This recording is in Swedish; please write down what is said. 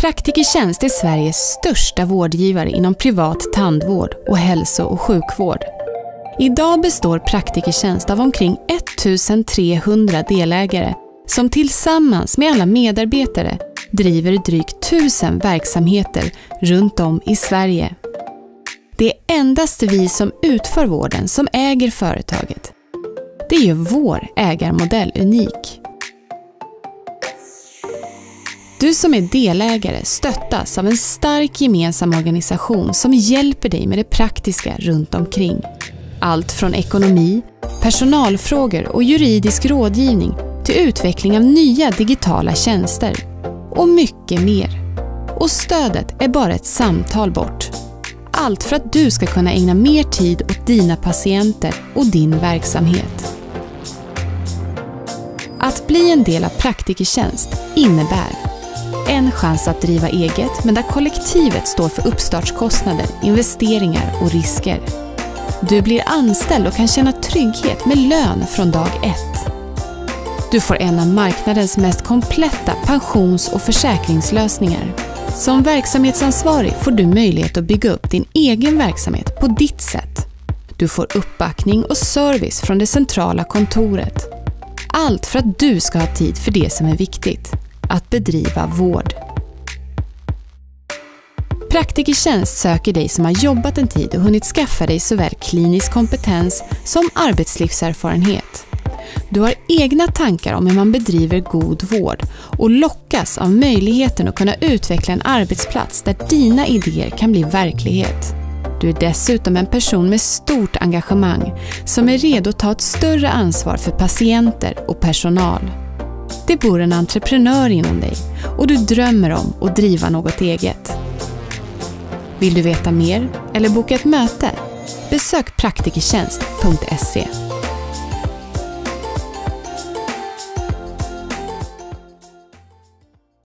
Praktikertjänst är Sveriges största vårdgivare inom privat tandvård och hälso och sjukvård. Idag består Praktikertjänst av omkring 1300 delägare som tillsammans med alla medarbetare driver drygt 1000 verksamheter runt om i Sverige. Det är endast vi som utför vården som äger företaget. Det gör vår ägarmodell unik. Du som är delägare stöttas av en stark gemensam organisation som hjälper dig med det praktiska runt omkring. Allt från ekonomi, personalfrågor och juridisk rådgivning till utveckling av nya digitala tjänster. Och mycket mer. Och stödet är bara ett samtal bort. Allt för att du ska kunna ägna mer tid åt dina patienter och din verksamhet. Att bli en del av Praktikertjänst innebär en chans att driva eget, men där kollektivet står för uppstartskostnader, investeringar och risker. Du blir anställd och kan känna trygghet med lön från dag ett. Du får en av marknadens mest kompletta pensions och försäkringslösningar. Som verksamhetsansvarig får du möjlighet att bygga upp din egen verksamhet på ditt sätt. Du får uppbackning och service från det centrala kontoret. Allt för att du ska ha tid för det som är viktigt att bedriva vård. Praktikertjänst söker dig som har jobbat en tid och hunnit skaffa dig såväl klinisk kompetens som arbetslivserfarenhet. Du har egna tankar om hur man bedriver god vård och lockas av möjligheten att kunna utveckla en arbetsplats där dina idéer kan bli verklighet. Du är dessutom en person med stort engagemang som är redo att ta ett större ansvar för patienter och personal. Det bor en entreprenör inom dig och du drömmer om att driva något eget. Vill du veta mer eller boka ett möte? Besök praktikertjänst.se